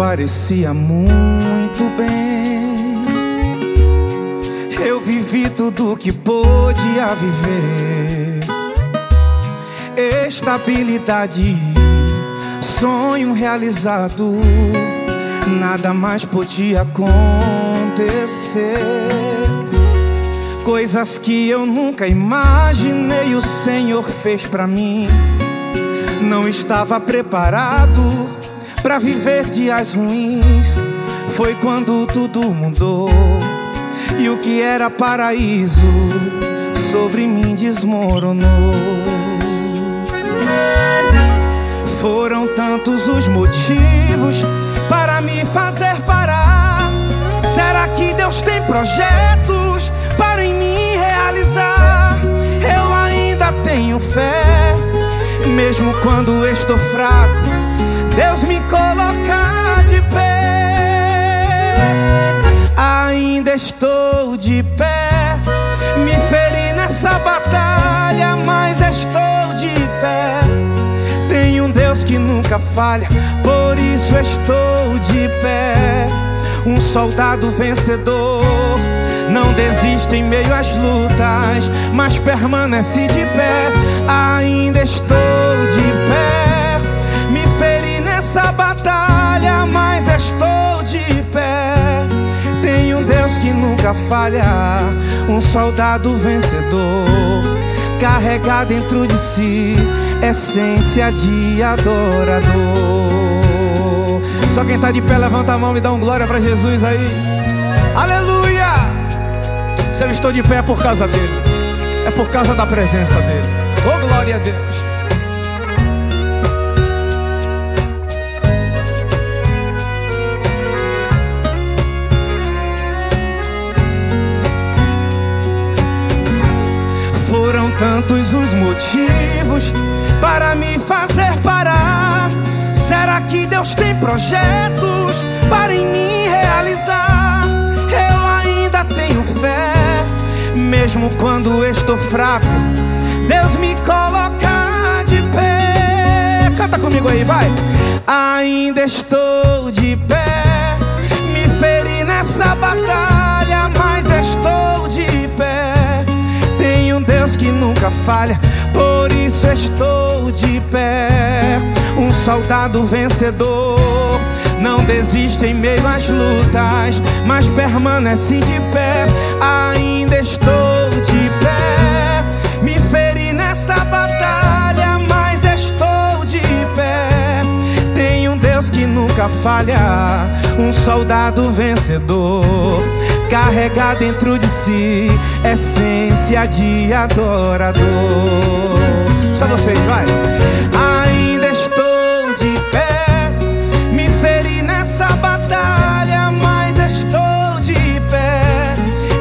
parecia muito bem. Eu vivi tudo que podia viver. Estabilidade, sonho realizado. Nada mais podia acontecer. Coisas que eu nunca imaginei, o Senhor fez pra mim. Não estava preparado para viver dias ruins. Foi quando tudo mudou e o que era paraíso sobre mim desmoronou. Foram tantos os motivos para me fazer parar. Será que Deus tem projetos para em mim realizar? Eu ainda tenho fé, mesmo quando estou fraco. Deus me colocar de pé. Ainda estou de pé. Me feri nessa batalha, mas estou de pé. Tem um Deus que nunca falha, por isso estou de pé. Um soldado vencedor. Não desiste em meio às lutas, mas permanece de pé. Ainda estou um soldado vencedor, carrega dentro de si essência de adorador. Só quem tá de pé levanta a mão e dá um glória para Jesus aí. Aleluia! Se eu estou de pé é por causa dele, é por causa da presença dele. Oh glória a Deus! Tantos os motivos para me fazer parar. Será que Deus tem projetos para em mim realizar? Eu ainda tenho fé, mesmo quando estou fraco. Deus me coloca de pé. Canta comigo aí, vai. Ainda estou de pé. Me feri nessa batalha, mas estou de nunca falha, por isso estou de pé. Um soldado vencedor. Não desiste em meio às lutas, mas permanece de pé. Ainda estou de pé. Me feri nessa batalha, mas estou de pé. Tem um Deus que nunca falha, um soldado vencedor. Carrega dentro de si essência de adorador. Só vocês, vai. Ainda estou de pé. Me feri nessa batalha, mas estou de pé.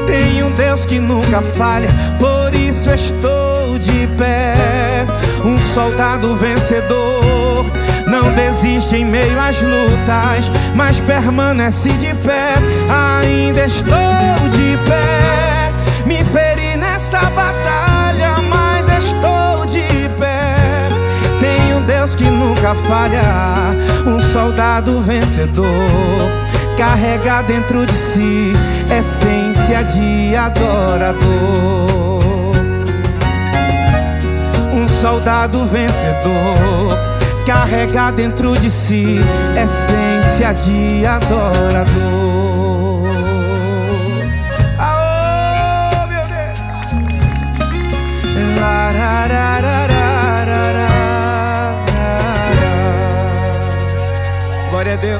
Tem um Deus que nunca falha, por isso estou de pé. Um soldado vencedor. Não desiste em meio às lutas, mas permanece de pé. Ainda estou falha, um soldado vencedor. Carrega dentro de si essência de adorador. Um soldado vencedor carrega dentro de si essência de adorador.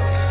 Larararararara. Glória a Deus.